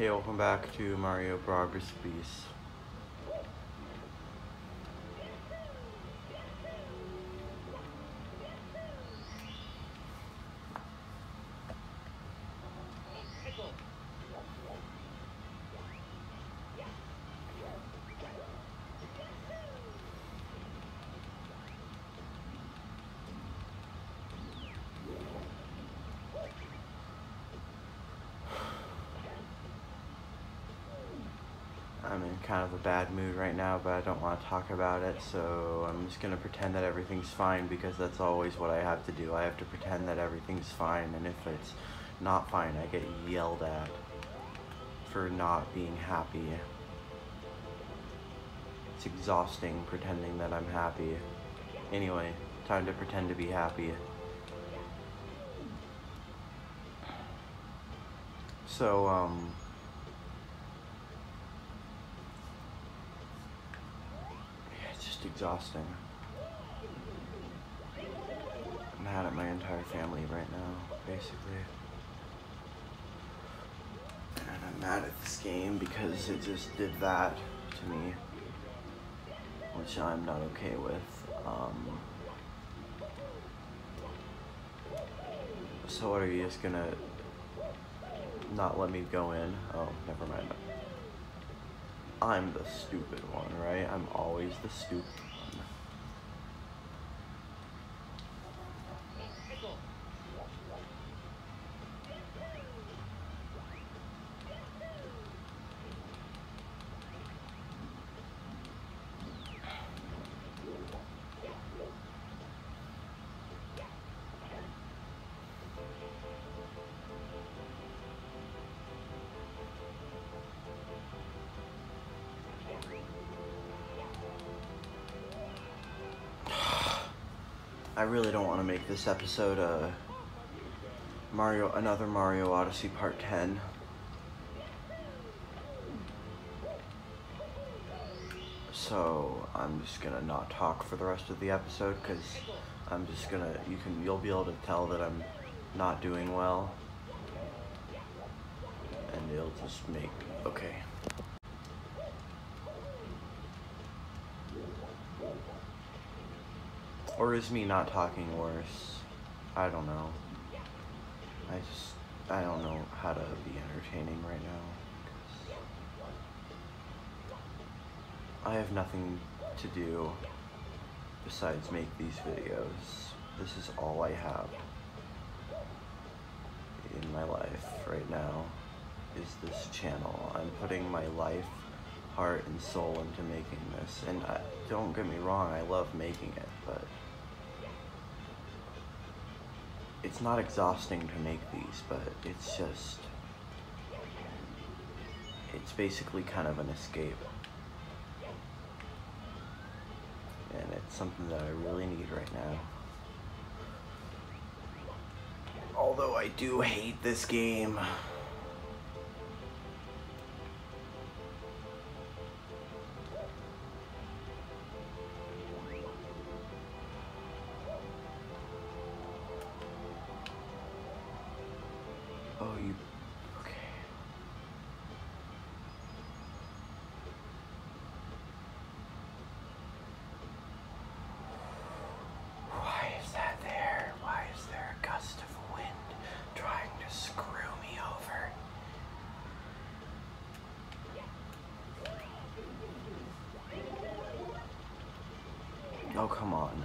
Hey, welcome back to Mario Progress Beast. I'm in kind of a bad mood right now, but I don't want to talk about it, so I'm just gonna pretend that everything's fine because that's always what I have to do. I have to pretend that everything's fine, and if it's not fine, I get yelled at for not being happy. It's exhausting pretending that I'm happy. Anyway, time to pretend to be happy. So, um, yeah, it's just exhausting. I'm mad at my entire family right now, basically. And I'm mad at this game because it just did that to me, which I'm not okay with. Um, so what are you just gonna not let me go in? Oh, never mind. I'm the stupid one, right? I'm always the stupid I really don't want to make this episode a Mario, another Mario Odyssey Part 10. So I'm just gonna not talk for the rest of the episode because I'm just gonna you can you'll be able to tell that I'm not doing well, and it'll just make okay. Or is me not talking worse? I don't know. I just, I don't know how to be entertaining right now. I have nothing to do besides make these videos. This is all I have in my life right now is this channel. I'm putting my life, heart, and soul into making this. And I, don't get me wrong, I love making it, but it's not exhausting to make these, but it's just, it's basically kind of an escape. And it's something that I really need right now. Although I do hate this game. Oh, you. Okay. Why is that there? Why is there a gust of wind trying to screw me over? Oh, come on.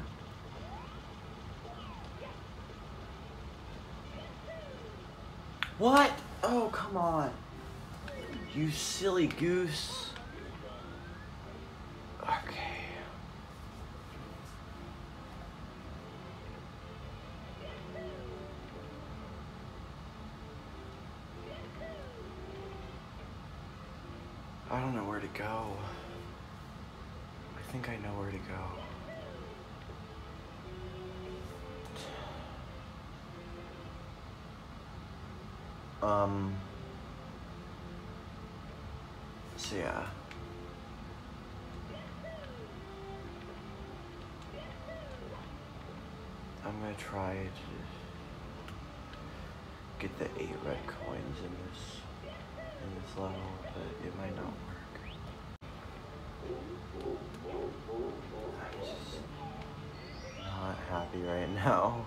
What? Oh, come on. You silly goose. Okay. I don't know where to go. I think I know where to go. Um. So yeah. I'm gonna try to get the eight red coins in this in this level, but it might not work. I'm just not happy right now.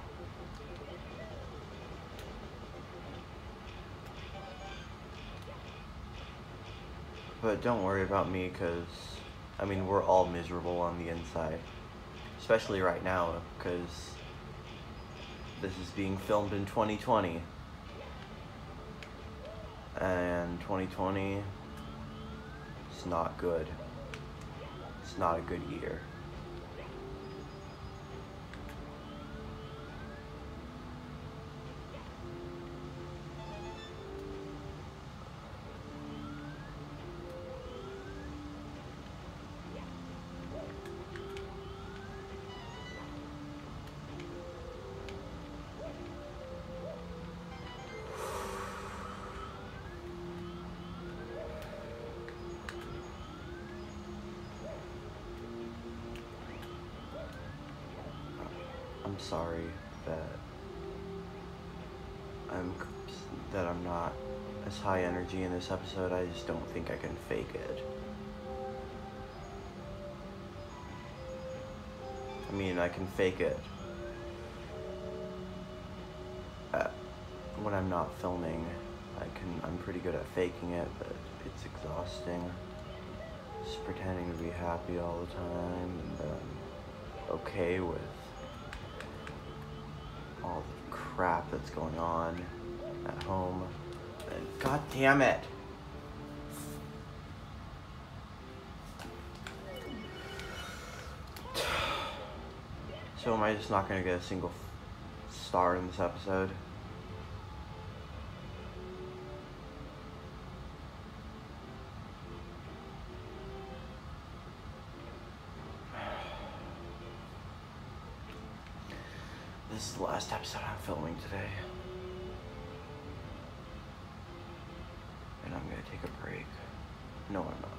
But don't worry about me, because, I mean, we're all miserable on the inside. Especially right now, because this is being filmed in 2020. And 2020 is not good. It's not a good year. I'm sorry that I'm that I'm not as high energy in this episode. I just don't think I can fake it. I mean, I can fake it uh, when I'm not filming. I can. I'm pretty good at faking it, but it's exhausting. Just pretending to be happy all the time and okay with all the crap that's going on at home. And God damn it! So am I just not gonna get a single star in this episode? This is the last episode I'm filming today. And I'm gonna take a break. No, I'm not.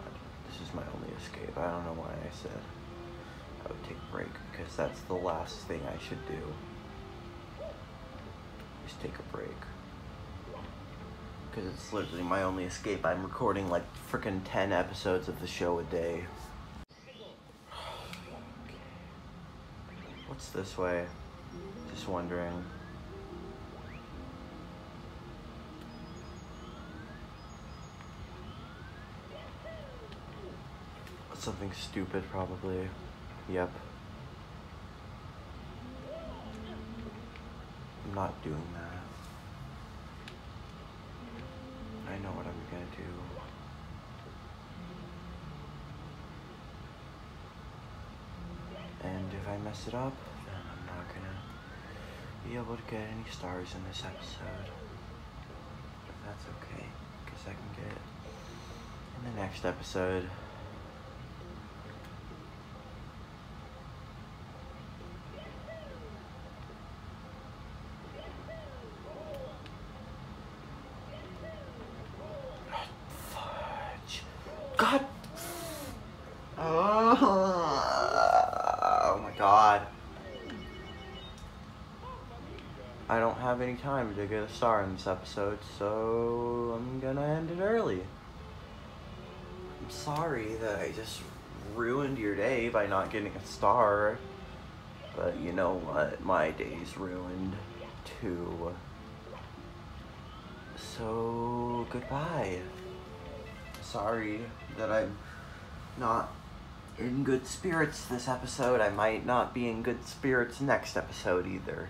This is my only escape. I don't know why I said I would take a break because that's the last thing I should do. Just take a break. Because it's literally my only escape. I'm recording like freaking 10 episodes of the show a day. What's this way? Just wondering. Something stupid, probably. Yep. I'm not doing that. I know what I'm gonna do. And if I mess it up, then I'm not gonna be able to get any stars in this episode. But that's okay, because I can get it in the next episode. God. Oh my god. I don't have any time to get a star in this episode, so I'm gonna end it early. I'm sorry that I just ruined your day by not getting a star, but you know what? My day's ruined too. So, goodbye. Sorry that I'm not in good spirits this episode. I might not be in good spirits next episode either.